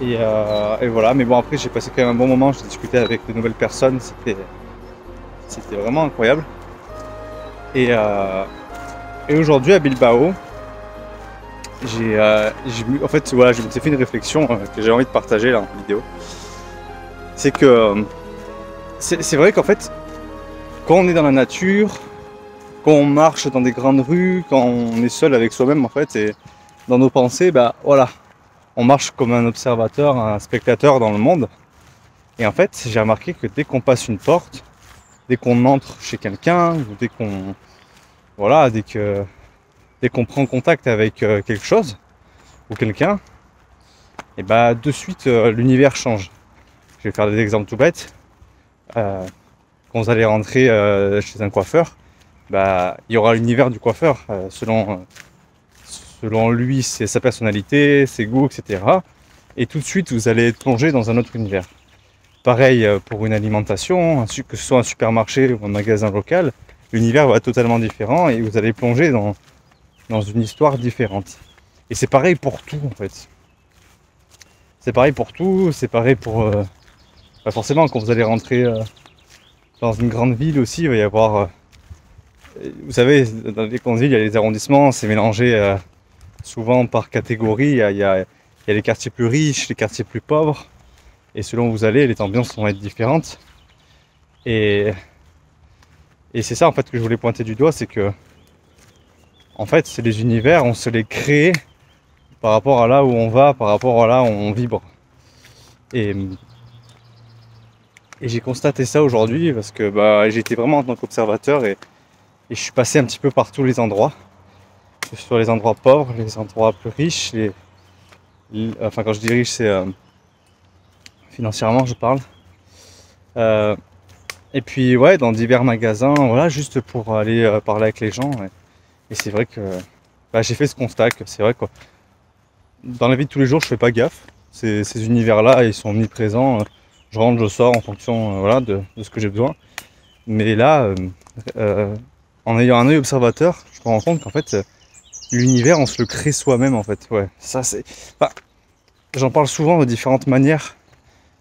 Et, et voilà, mais bon, après, j'ai passé quand même un bon moment. J'ai discuté avec de nouvelles personnes. C'était vraiment incroyable. Et, euh, et aujourd'hui à Bilbao, j'ai, euh, en fait, voilà, je me suis fait une réflexion euh, que j'ai envie de partager là en vidéo. C'est que euh, c'est vrai qu'en fait, quand on est dans la nature, quand on marche dans des grandes rues, quand on est seul avec soi-même en fait, et dans nos pensées, bah voilà, on marche comme un observateur, un spectateur dans le monde. Et en fait, j'ai remarqué que dès qu'on passe une porte, dès qu'on entre chez quelqu'un, ou dès qu'on voilà, dès qu'on prend contact avec euh, quelque chose ou quelqu'un, et bah de suite euh, l'univers change. Je vais faire des exemples tout bêtes. Euh, quand vous allez rentrer chez un coiffeur, bah il y aura l'univers du coiffeur selon selon lui, c'est sa personnalité, ses goûts, etc. Et tout de suite vous allez être plongé dans un autre univers. Pareil pour une alimentation, que ce soit un supermarché ou un magasin local, l'univers va être totalement différent et vous allez plonger dans, dans une histoire différente. Et c'est pareil pour tout en fait. C'est pareil pour tout, c'est pareil pour... euh, bah, forcément quand vous allez rentrer euh, dans une grande ville aussi, il va y avoir... euh, vous savez, dans les grandes villes, il y a les arrondissements, c'est mélangé souvent par catégorie. Il y, a, il y a- il y a les quartiers plus riches, les quartiers plus pauvres. Et selon où vous allez, les ambiances vont être différentes. Et, et c'est ça en fait que je voulais pointer du doigt, c'est que en fait c'est les univers, on se les crée par rapport à là où on va, par rapport à là où on vibre. Et, j'ai constaté ça aujourd'hui parce que bah, j'étais vraiment en tant qu'observateur et, je suis passé un petit peu par tous les endroits, que ce soit les endroits pauvres, les endroits plus riches, enfin quand je dis riche c'est euh, financièrement je parle. Euh, et puis ouais, dans divers magasins, voilà, juste pour aller euh, parler avec les gens. Et, c'est vrai que bah, j'ai fait ce constat que c'est vrai quoi. Dans la vie de tous les jours, je fais pas gaffe. Ces, univers-là, ils sont omniprésents. Euh, Je rentre, je sors en fonction euh, voilà, de, ce que j'ai besoin. Mais là, en ayant un œil observateur, je me rends compte qu'en fait, l'univers, on se le crée soi-même en fait. Ouais, ça c'est. J'en parle souvent de différentes manières,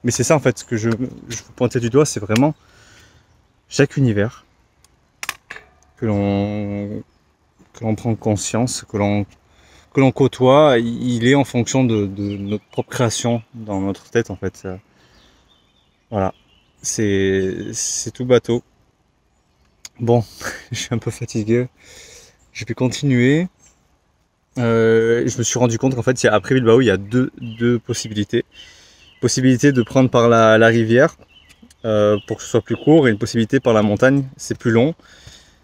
mais c'est ça en fait ce que je, je veux pointer du doigt, c'est vraiment chaque univers que l'on que l'on prend conscience, que l'on que l'on côtoie, il est en fonction de, notre propre création dans notre tête en fait. Voilà, c'est c'est tout bateau. Bon, (laughs) je suis un peu fatigué. Je vais continuer. Euh, je me suis rendu compte qu'en fait, après Bilbao, il y a deux, deux possibilités. Possibilité de prendre par la rivière euh, pour que ce soit plus court et une possibilité par la montagne, c'est plus long.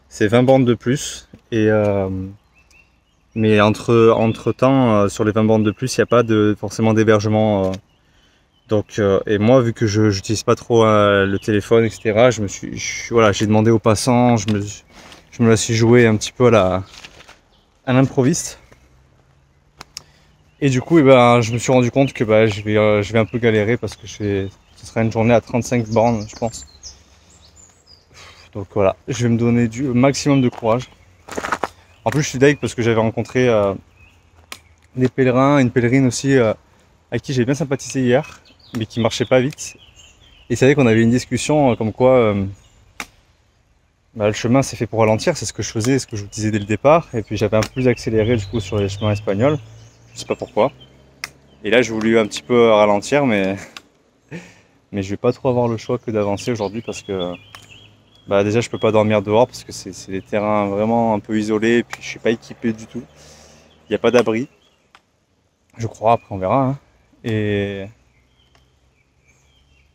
C'est 20 bandes de plus. Et, euh, mais entre, entre temps, euh, sur les 20 bandes de plus, il n'y a pas de, forcément d'hébergement. donc, et moi, vu que je n'utilise pas trop le téléphone, etc., je me suis, je- voilà, j'ai demandé aux passants, je me, je me la suis joué un petit peu à la, l'improviste. Et du coup, eh ben, je me suis rendu compte que bah, je, vais, je vais un peu galérer parce que je vais, ce sera une journée à 35 bornes, je pense. Donc voilà, je vais me donner du maximum de courage. En plus, je suis deg parce que j'avais rencontré euh, des pèlerins, une pèlerine aussi, euh, à qui j'ai bien sympathisé hier, mais qui marchait pas vite. Et c'est vrai qu'on avait une discussion euh, comme quoi bah, le chemin c'est fait pour ralentir, c'est ce que je faisais, ce que je vous disais dès le départ. Et puis j'avais un peu plus accéléré du coup sur les chemins espagnols. Je sais pas pourquoi. Et là, j'ai voulu un petit peu ralentir, mais mais je vais pas trop avoir le choix que d'avancer aujourd'hui parce que bah déjà je peux pas dormir dehors parce que c'est des terrains vraiment un peu isolés et puis je suis pas équipé du tout. Il n'y a pas d'abri. Je crois, après on verra. Hein. Et...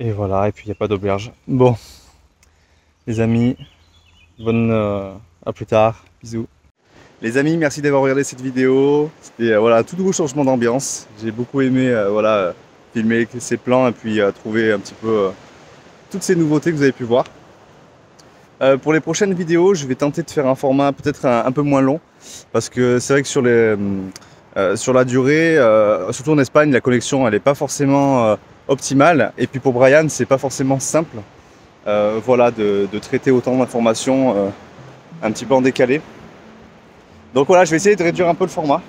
et voilà, et puis il n'y a pas d'auberge. Bon, les amis, bonne... Euh, à plus tard, bisous. Les amis, merci d'avoir regardé cette vidéo. C'était euh, voilà, un tout nouveau changement d'ambiance. J'ai beaucoup aimé euh, voilà, filmer ces plans et puis trouver un petit peu toutes ces nouveautés que vous avez pu voir. Euh, pour les prochaines vidéos, je vais tenter de faire un format peut-être un, peu moins long, parce que c'est vrai que euh, euh, sur la durée, surtout en Espagne, la connexion elle n'est pas forcément optimale, et puis pour Brian, c'est pas forcément simple, voilà, de, traiter autant d'informations un petit peu en décalé. Donc voilà, je vais essayer de réduire un peu le format,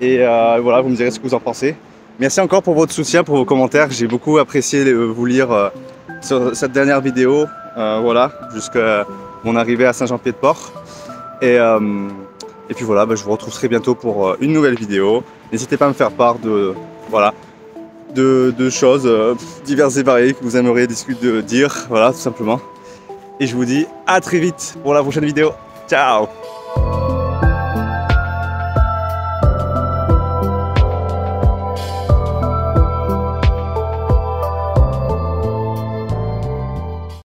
et voilà, vous me direz ce que vous en pensez. Merci encore pour votre soutien, pour vos commentaires. J'ai beaucoup apprécié vous lire sur cette dernière vidéo. Euh, voilà, jusqu'à mon arrivée à Saint-Jean-Pied-de-Port. Et, euh, et puis voilà, bah, je vous retrouve très bientôt pour euh, une nouvelle vidéo. N'hésitez pas à me faire part de, voilà, de, choses diverses et variées que vous aimeriez discuter, de dire, voilà, tout simplement. Et je vous dis à très vite pour la prochaine vidéo. Ciao